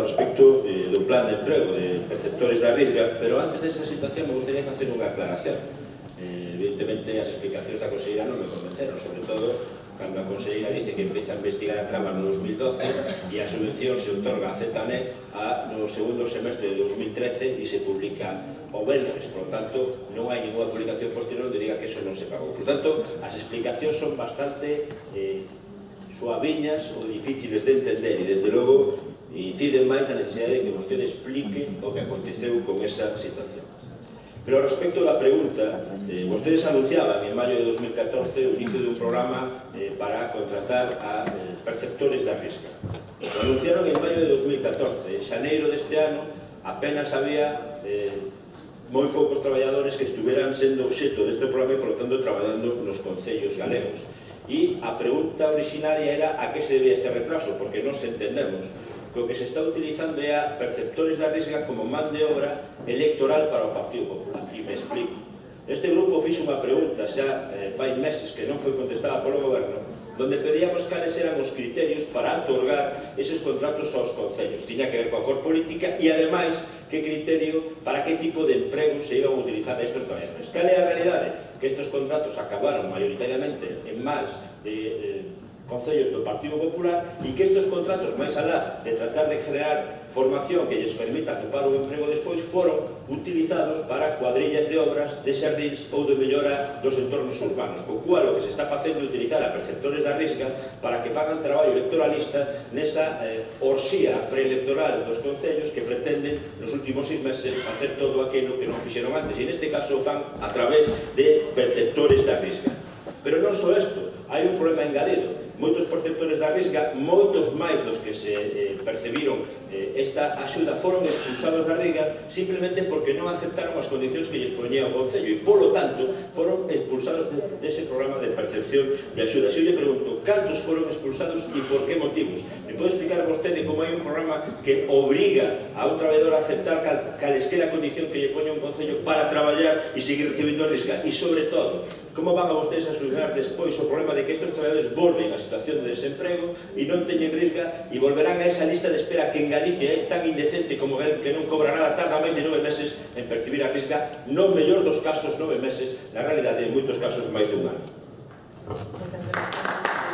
ao respecto eh, do plan de emprego de perceptores da Virga, pero antes desa situación me gustaría facer unha aclaración. Eh, evidentemente, as explicacións da Conselleira non me convenceron, sobre todo cando a Conselleira dice que empieza a investigar a trama no 2012 e a subvención se otorga a ZNET a, no segundo semestre de 2013 e se publica o Benres, por tanto, non hai ninguna publicación posterior onde diga que eso non se pagou. Por tanto, as explicacións son bastante eh, suaviñas ou difíciles de entender e, desde logo, inciden máis a necesidade de que vostede explique o que aconteceu con esa situación. Pero respecto da pregunta, eh, vostedes anunciaban en maio de 2014 o inicio dun programa eh, para contratar a eh, perceptores da pesca. Lo anunciaron en maio de 2014. En xaneiro deste ano apenas había eh, moi poucos traballadores que estuveran sendo obxeto deste programa e, polo tanto, traballando nos concellos galegos. E a pregunta originaria era a que se debía este retraso, porque non se entendemos que o que se está utilizando é a perceptores da risga como man de obra electoral para o Partido Popular. E me explico. Este grupo fixo unha pregunta xa eh, fai meses que non foi contestada polo goberno donde pedíamos cales eran os criterios para otorgar eses contratos aos concellos. Tiña que ver coa cor política e, ademais, que criterio para que tipo de emprego se iban a utilizar estes traballadores. Cal é a realidade? Que estes contratos acabaron maioritariamente en mans de eh, concellos do Partido Popular e que estes contratos, máis alá de tratar de crear formación que lles permita ocupar o emprego despois, foron utilizados para cuadrillas de obras, de xardins ou de mellora dos entornos urbanos, co cual o que se está facendo é utilizar a perceptores da risca para que fagan traballo electoralista nesa eh, orxía preelectoral dos concellos que pretenden nos últimos seis meses facer todo aquilo que non fixeron antes e neste caso fan a través de perceptores da risca. Pero non só isto, hai un problema engadido moitos perceptores da risga, moitos máis dos que se eh, percibiron eh, esta axuda foron expulsados da riga simplemente porque non aceptaron as condicións que lles poñía o Concello e, polo tanto, foron expulsados de, dese programa de percepción de axuda. Se eu lle pregunto, cantos foron expulsados e por que motivos? Me pode explicar vostede como hai un programa que obriga a un traballador a aceptar cal, calesquera condición que lle poña un Concello para traballar e seguir recibindo a risga? E, sobre todo, Como van a vostedes a solucionar despois o problema de que estes traballadores volven a situación de desemprego e non teñen risga e volverán a esa lista de espera que en Galicia é tan indecente como que non cobra nada tarda máis de nove meses en percibir a risga, no mellor dos casos nove meses, na realidade en moitos casos máis de un ano. Gracias.